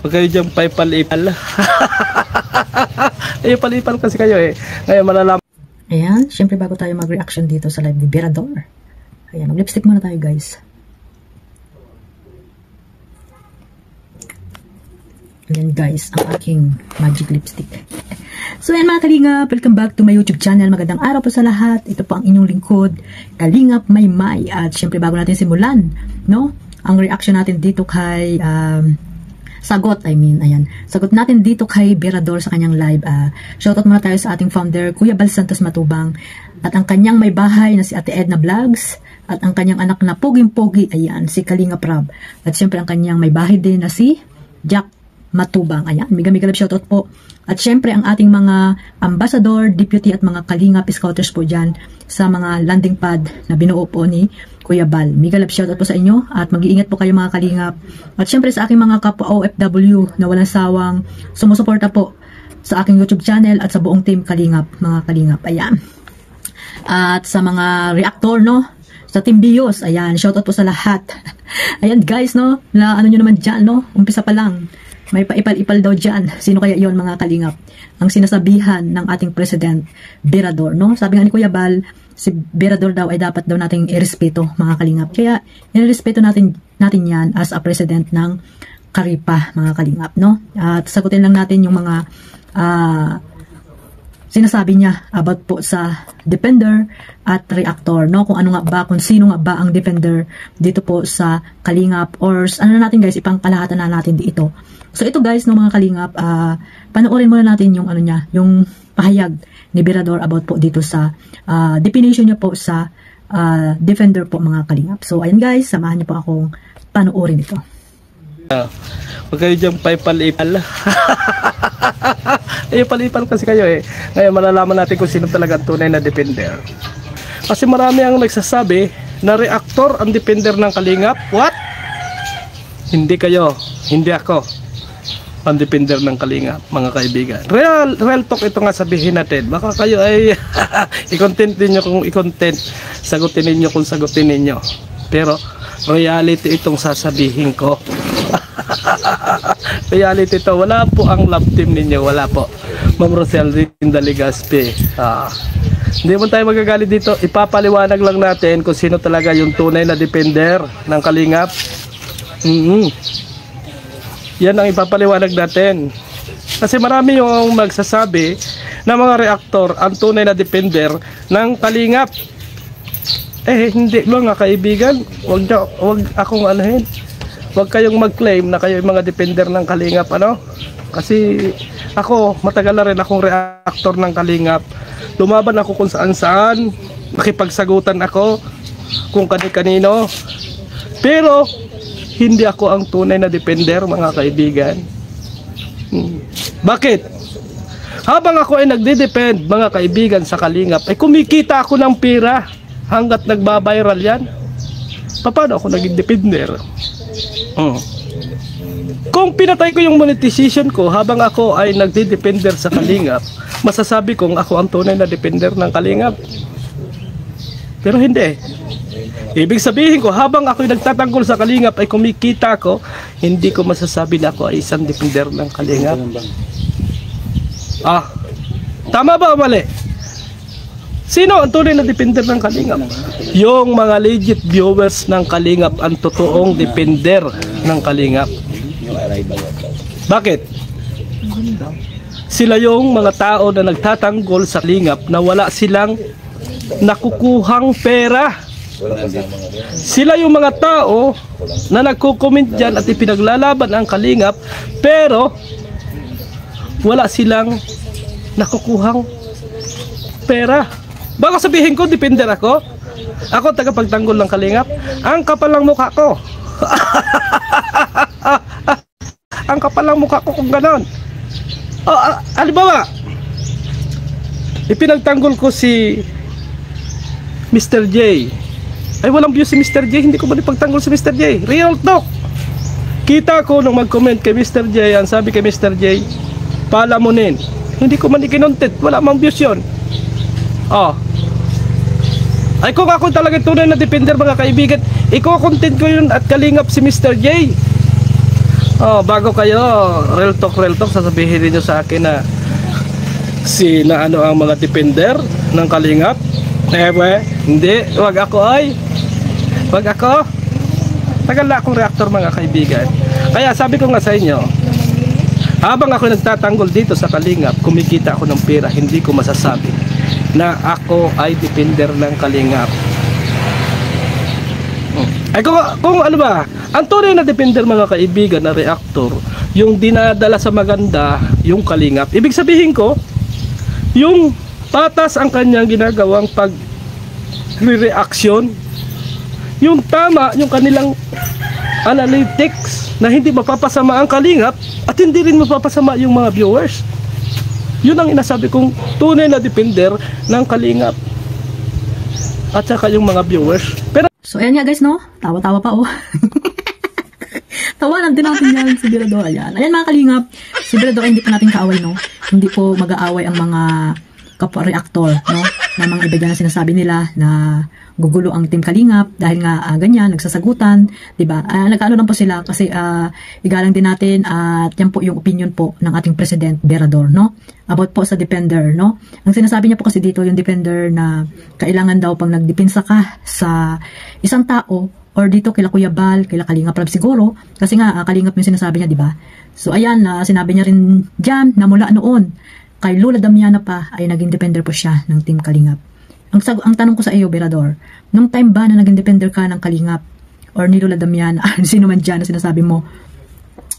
Huwag kayo dyan paipal-ipal. Ipal-ipal kasi kayo eh. Ngayon malalaman Ayan, syempre bago tayo mag-reaction dito sa live ni Berador. Ayan, mag-lipstick muna tayo guys. Ayan guys, ang aking magic lipstick. So ayan mga Kalingap, welcome back to my YouTube channel. Magandang araw po sa lahat. Ito po ang inyong lingkod, Kalingap Maymay. At syempre bago natin simulan, no? Ang reaction natin dito kay um, sagot, I mean, ayan. Sagot natin dito kay Berador sa kanyang live. Uh, shoutout muna tayo sa ating founder, Kuya Bal Santos Matubang. At ang kanyang may bahay na si Ate Edna Vlogs. At ang kanyang anak na poging-pogi, ayan, si Kalinga Prab. At syempre ang kanyang may bahay din na si Jack Matubang. Ayan, mega mega love shoutout po. At syempre ang ating mga ambassador, deputy at mga kalingap scouters po dyan sa mga landing pad na binuo po ni Kuya Bal. Mega love shoutout po sa inyo at mag-iingat po kayo mga kalingap. At syempre sa aking mga kapwa OFW na walang sawang sumusuporta po sa aking YouTube channel at sa buong team Kalingap, mga Kalingap. Ayan. At sa mga reactor, no? Sa Team Bios, ayan, shoutout po sa lahat. ayan guys, no? Na ano nyo naman dyan, no? Umpisa pa lang. May paipal-ipal daw dyan. Sino kaya yon mga kalingap? Ang sinasabihan ng ating President Berador, no? Sabi nga ni Kuya Bal, si Berador daw ay dapat daw nating irespeto, mga kalingap. Kaya, irespeto natin, natin yan as a President ng Karipa, mga kalingap, no? At sagutin lang natin yung mga uh, sinasabi niya about po sa Defender at Reactor, no? Kung ano nga ba, kung sino nga ba ang Defender dito po sa Kalingap or ano na natin guys, ipangkalahatan na natin dito. So ito guys, no mga Kalingap, uh, panoorin muna natin yung ano niya, yung pahayag ni Berador about po dito sa uh, definition niya po sa uh, Defender po mga Kalingap. So ayan guys, samahan niyo po akong panoorin ito. Huwag kayo dyan paipal-ipal. Ipal-ipal kasi kayo eh. Ngayon malalaman natin kung sino talaga ang tunay na defender. Kasi marami ang nagsasabi na reactor ang defender ng kalingap. What? Hindi kayo. Hindi ako ang defender ng kalingap, mga kaibigan. Real, real talk ito nga sabihin natin. Baka kayo ay i-content ninyo kung i-content. Sagutin ninyo kung sagutin ninyo. Pero reality itong sasabihin ko. reality to wala po ang love team ninyo wala po. Ma'am Roselyn Daligaspi ah, hindi mo tayo magagalit dito ipapaliwanag lang natin kung sino talaga yung tunay na defender ng kalingap. Mm -hmm. yan ang ipapaliwanag natin. Kasi marami yung magsasabi na mga reaktor ang tunay na defender ng kalingap eh hindi mga kaibigan wag, na, wag akong anuhin Huwag kayong mag-claim na kayo yung mga defender ng Kalingap, ano? Kasi ako, matagal na rin akong reactor ng Kalingap. Lumaban ako kung saan-saan, nakipagsagutan ako kung kani-kanino. Pero, hindi ako ang tunay na defender, mga kaibigan. Hmm. Bakit? Habang ako ay nagde-depend, mga kaibigan, sa Kalingap, ay kumikita ako ng pira hanggat nagbabiral yan. Paano ako naging defender? Hmm. Kung pinatay ko yung monetization ko habang ako ay nagdi-depender sa Kalingap, masasabi kong ako ang tunay na depender ng Kalingap. Pero hindi. Ibig sabihin ko, habang ako ay nagtatanggol sa Kalingap ay kumikita ko, hindi ko masasabi na ako ay isang depender ng Kalingap. Ah, tama ba o mali? Sino ang tunay na depender ng Kalingap? Yung mga legit viewers ng Kalingap ang totoong depender ng Kalingap. Bakit? Sila yung mga tao na nagtatanggol sa Kalingap na wala silang nakukuhang pera. Sila yung mga tao na nagko-comment dyan at ipinaglalaban ang Kalingap pero wala silang nakukuhang pera. Baka sabihin ko, depender ako. Ako tagapagtanggol ng kalingap. Ang kapal ng mukha ko. ang kapal ng mukha ko kung ganon. O, oh, alibawa, ipinagtanggol ko si Mr. J. Ay, walang view si Mr. J. Hindi ko ba ipagtanggol si Mr. J? Real talk. Kita ko nung mag-comment kay Mr. J, ang sabi kay Mr. J, palamunin. Hindi ko man ikinontent. Wala mang views yun. Oh, ay kung ako talaga tunay na defender mga kaibigan, iko-content ko yun at kalingap si Mr. J. Oh, bago kayo, real talk, real talk, sasabihin niyo sa akin na si na ano ang mga defender ng Kalingap. Eh, we, hindi, wag ako ay. Wag ako. Tagal na akong reactor mga kaibigan. Kaya sabi ko nga sa inyo, habang ako nagtatanggol dito sa Kalingap, kumikita ako ng pera, hindi ko masasabi na ako ay defender ng Kalingap. Ay kung, kung ano ba, ang tunay na defender mga kaibigan na reactor, yung dinadala sa maganda, yung Kalingap. Ibig sabihin ko, yung patas ang kanyang ginagawang pag reaction yung tama yung kanilang analytics na hindi mapapasama ang kalingap at hindi rin mapapasama yung mga viewers yun ang inasabi kong tunay na defender ng kalingap at saka yung mga viewers pero So, ayan nga guys, no? Tawa-tawa pa, oh. Tawanan din natin yan si Birador. Ayan. Ayan mga kalingap. Si Birador ay hindi po natin kaaway, no? Hindi po mag-aaway ang mga kapwa-reactor, no? Na mga iba dyan na sinasabi nila na gugulo ang team Kalingap dahil nga ah, ganyan, nagsasagutan, 'di ba? Ah, nagkaano lang po sila kasi ah, igalang din natin at yan po yung opinion po ng ating President Berador, no? About po sa defender, no? Ang sinasabi niya po kasi dito yung defender na kailangan daw pag nagdepensa ka sa isang tao or dito kila Kuya Bal, kila Kalingap Rab siguro kasi nga ah, Kalingap yung sinasabi niya, 'di ba? So ayan, na sinabi niya rin diyan na mula noon kay Lola Damiana pa ay naging defender po siya ng Team Kalingap. Ang, sag- ang tanong ko sa iyo, Berador, nung time ba na naging defender ka ng Kalingap or ni Lola Damiana, sino man dyan na sinasabi mo,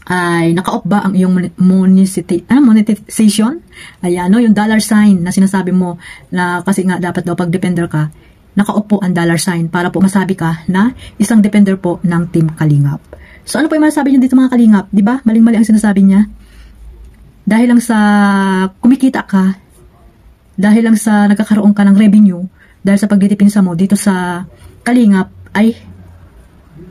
ay naka-off ba ang iyong moni- monicity, ah, monetization? Ayan, no, yung dollar sign na sinasabi mo na kasi nga dapat daw pag defender ka, naka-off po ang dollar sign para po masabi ka na isang defender po ng Team Kalingap. So ano po yung masasabi niyo dito mga Kalingap? Di ba? Maling-mali ang sinasabi niya. Dahil lang sa kumikita ka, dahil lang sa nagkakaroon ka ng revenue, dahil sa pagdidipinsa mo dito sa Kalingap, ay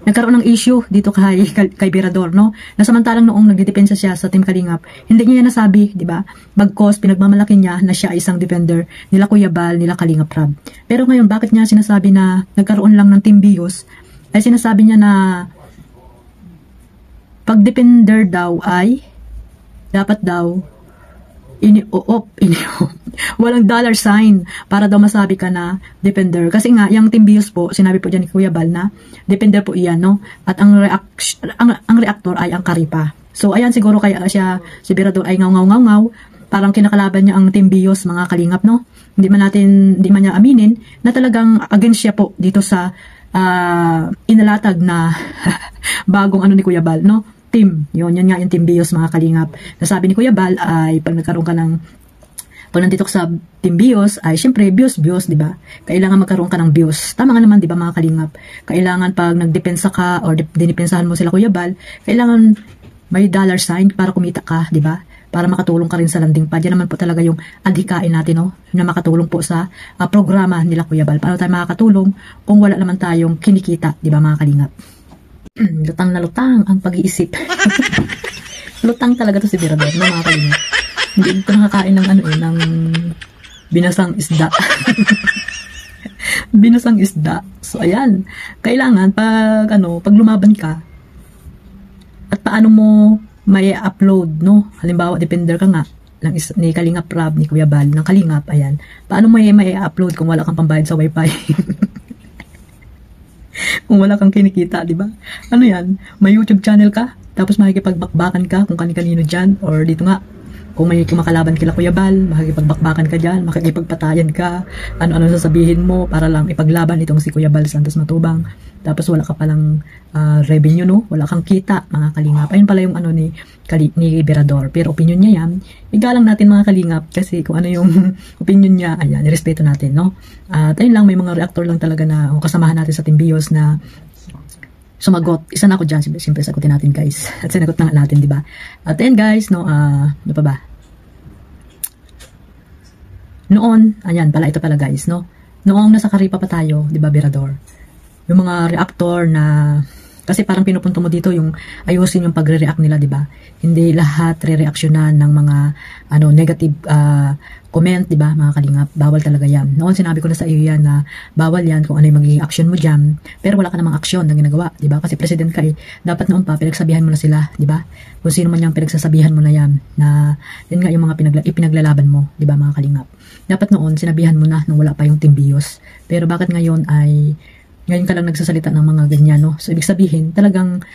nagkaroon ng issue dito kay, kay Berador, no? Na samantalang noong nagdidepensa siya sa Team Kalingap, hindi niya nasabi, di ba? Bagkos, pinagmamalaki niya na siya ay isang defender nila Kuya Bal, nila Kalingap Rab. Pero ngayon, bakit niya sinasabi na nagkaroon lang ng Team Bios? Ay sinasabi niya na pag-defender daw ay dapat daw ini-op, ini-op. Walang dollar sign para daw masabi ka na defender. Kasi nga, yung Team Bios po, sinabi po dyan ni Kuya Bal na defender po iyan, no? At ang, react, ang, ang reactor ay ang Karipa. So, ayan siguro kaya siya, si Berador ay ngaw-ngaw-ngaw-ngaw. Parang kinakalaban niya ang Team Bios, mga kalingap, no? Hindi man natin, hindi man niya aminin na talagang against siya po dito sa ah, inalatag na bagong ano ni Kuya Bal, no? Team. Yun, yun nga yung team Bios mga kalingap. Nasabi ni Kuya Bal ay pag nagkaroon ka ng pag nandito ka sa team Bios ay syempre Bios Bios, 'di ba? Kailangan magkaroon ka ng Bios. Tama nga naman 'di ba mga kalingap? Kailangan pag nagdepensa ka or dinipensahan mo sila Kuya Bal, kailangan may dollar sign para kumita ka, 'di ba? Para makatulong ka rin sa landing pad. Yan naman po talaga yung adhikain natin, no? Na makatulong po sa ah, programa nila Kuya Bal. Paano tayo makakatulong kung wala naman tayong kinikita, 'di ba mga kalingap? lutang na lutang ang pag-iisip. lutang talaga to si Birador, no, mga kalingap. Hindi ito nakakain ng ano eh, ng binasang isda. binasang isda. So, ayan. Kailangan, pag, ano, pag lumaban ka, at paano mo may upload, no? Halimbawa, depender ka nga ng is, ni Kalingap Rab, ni Kuya Bal, ng Kalingap, ayan. Paano mo may upload kung wala kang pambayad sa wifi? kung wala kang kinikita, di ba? Ano yan? May YouTube channel ka, tapos makikipagbakbakan ka kung kani-kanino dyan, or dito nga, kung may kumakalaban kila Kuya Bal, makikipagbakbakan ka dyan, makikipagpatayan ka, ano-ano sasabihin mo para lang ipaglaban itong si Kuya Bal Santos Matubang. Tapos wala ka palang ah, revenue, no? Wala kang kita, mga kalingap. Ayun pala yung ano ni, Kali, ni Berador. Pero opinion niya yan. Igalang natin mga kalingap kasi kung ano yung opinion niya, ayan, nirespeto natin, no? At ayun lang, may mga reactor lang talaga na kasamahan natin sa Team Bios na sumagot. Isa na ako dyan, siyempre, siyempre sagutin natin guys. At sinagot na natin, di ba? At then guys, no, ah, ano pa ba? Noon, ayan, pala ito pala guys, no? Noong nasa Karipa pa tayo, di ba, Berador? Yung mga reactor na Kasi parang pinupunto mo dito yung ayusin yung pagre-react nila, di ba? Hindi lahat re-reactionan ng mga ano negative ah, comment, di ba, mga kalingap? Bawal talaga yan. Noon sinabi ko na sa iyo yan na bawal yan kung ano yung magiging action mo dyan. Pero wala ka namang action na ginagawa, di ba? Kasi president ka eh. Dapat noon pa, pinagsabihan mo na sila, di ba? Kung sino man yung pinagsasabihan mo na yan, na yun nga yung mga pinagla- ipinaglalaban mo, di ba, mga kalingap? Dapat noon, sinabihan mo na nung wala pa yung timbiyos. Pero bakit ngayon ay ngayon ka lang nagsasalita ng mga ganyan, no? So, ibig sabihin, talagang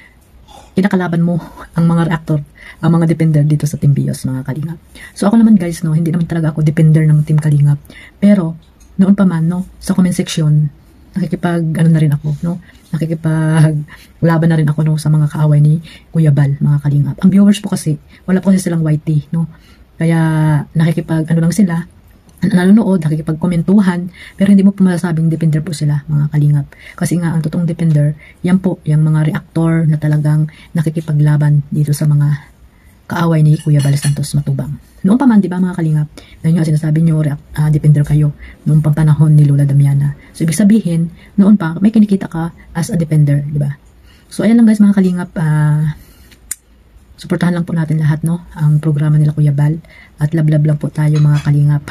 kinakalaban mo ang mga reactor, ang mga depender dito sa Team Bios, mga kalingap. So, ako naman guys, no, hindi naman talaga ako depender ng Team Kalingap. Pero, noon pa man, no, sa comment section, nakikipag, ano na rin ako, no, nakikipag laban na rin ako, no, sa mga kaaway ni Kuya Bal, mga kalingap. Ang viewers po kasi, wala po kasi silang YT, no, kaya nakikipag, ano lang sila, nanonood, nakikipagkomentuhan, pero hindi mo po masasabing depender po sila, mga kalingap. Kasi nga, ang totoong depender, yan po, yung mga reactor na talagang nakikipaglaban dito sa mga kaaway ni Kuya Bal Santos Matubang. Noong pa man, di ba mga kalingap, ngayon nga sinasabi nyo, react, ah, depender kayo noong pampanahon ni Lola Damiana. So, ibig sabihin, noon pa, may kinikita ka as a depender, di ba? So, ayan lang guys mga kalingap, ah, suportahan lang po natin lahat, no? Ang programa nila Kuya Bal. At lablab lang po tayo mga kalingap.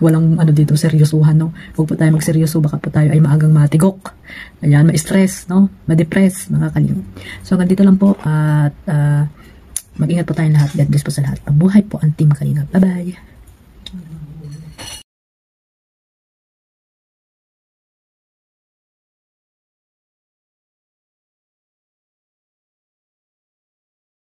Walang ano dito, seryosuhan, no? Huwag po tayo magseryoso, baka po tayo ay maagang matigok. Ayan, ma-stress, no? Ma-depress, mga kalingap. So, hanggang dito lang po at ah, mag-ingat po tayong lahat. God bless po sa lahat. Mabuhay po ang Team Kalingap. Bye-bye!